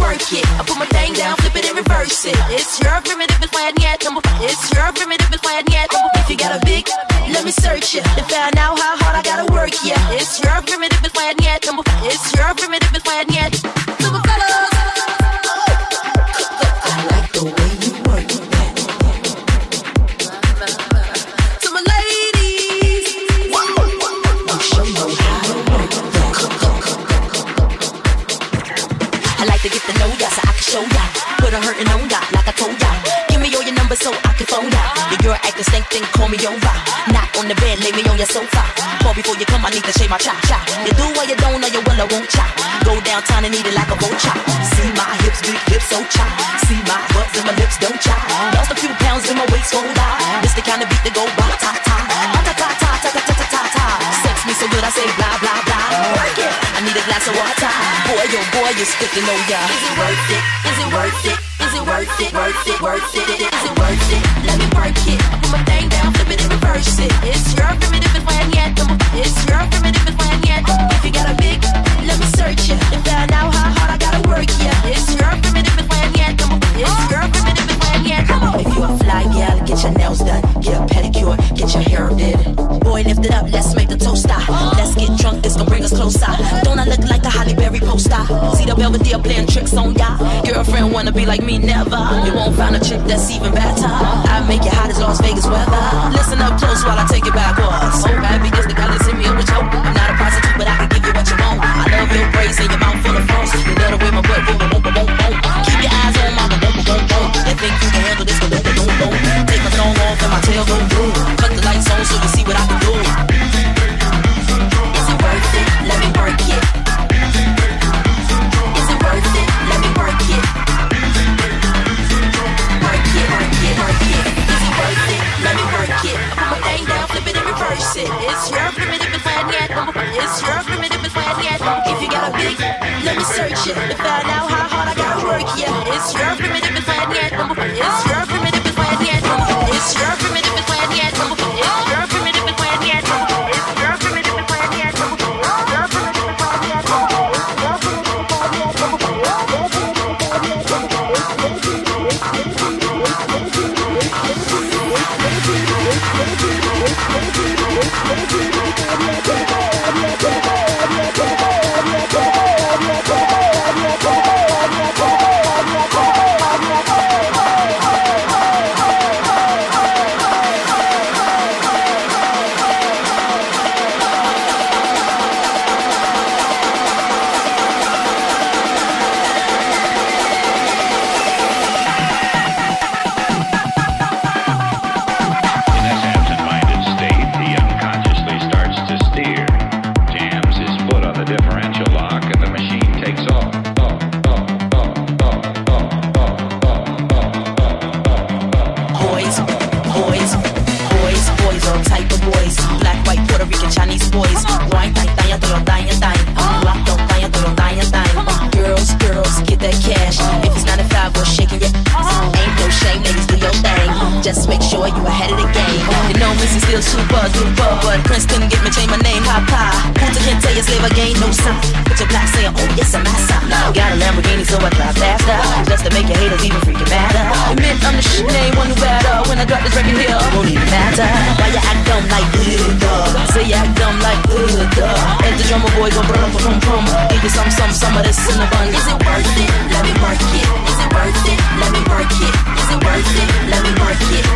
work it. I put my thing down, flip it and reverse it. It's your primitive is why yet. It's your primitive is why yet. If you got a big, let me search it to find out how hard I gotta work. Yeah, it's your primitive is why yet. It's your primitive is why. Super Put a hurtin' on ya like I told ya. Give me all your numbers so I can phone ya. Your girl act the same thing, call me over. Not on the bed, lay me on your sofa. Call before you come, I need to shave my cha cha. You do what you don't, or you will, I won't cha. Go downtown and eat it like a vulture. See my hips, big hips, so cha. See my butts and my lips, don't cha. Lost a few pounds in my waist, hold on. Need a glass of water. Boy, oh boy, you're sticking on oh ya. Is it worth it? Is it worth it? Is it worth it? Worth it? Worth it? Is it worth it? Let me work it. Put my thing down, flip it and reverse it. It's your primitive is why yet. It's your primitive is why yet. If you got a big, let me search it and find out how hard I gotta work. Yeah, it's your primitive is why yet. It's your primitive is why yet. If you a fly gal, get your nails done, get a pedicure, get your hair did. Boy, lift it up, let's make the toast stop. Let's get drunk, this gon' bring us closer. The playing tricks on ya. Girlfriend wanna be like me, never. You won't find a chick that's even better. I make it hot as Las Vegas weather. Listen up close while I take it backwards. So bad because the guy hit me choke. I'm not a prostitute, but I can give you what you want. I love your braids and your mouth full of frost. It's your primitive is why yet. It's your primitive is why yet. If you got a big, let me search it to find out how hard I gotta work. Yeah, it's your primitive feel super duper, but Prince couldn't get me change my name, Papa. Kunta Kinte you slave again, no sign. Put your black saying, oh it's a massacre. massa. Got a Lamborghini, so I drive faster, just to make your haters even freaking madder. Admit I'm the shit name, one who better. When I drop this record here, won't even matter. Why you act dumb like duh? Say you act dumb like duh. And the drummer boy go brum brum brum. Give you some some some of this in abundance. Is it worth it? Let me work it. Is it worth it? Let me work it. Is it worth it? Let me work it.